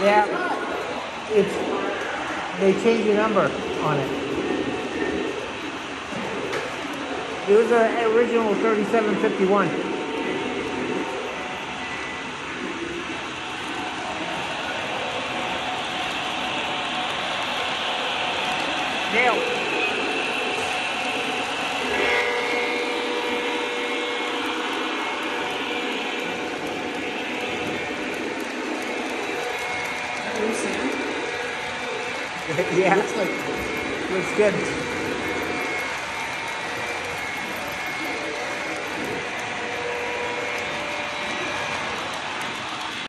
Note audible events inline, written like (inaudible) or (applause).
Yeah, it's, they changed the number on it. It was an original thirty-seven fifty-one. (laughs) Yeah, Looks like looks good.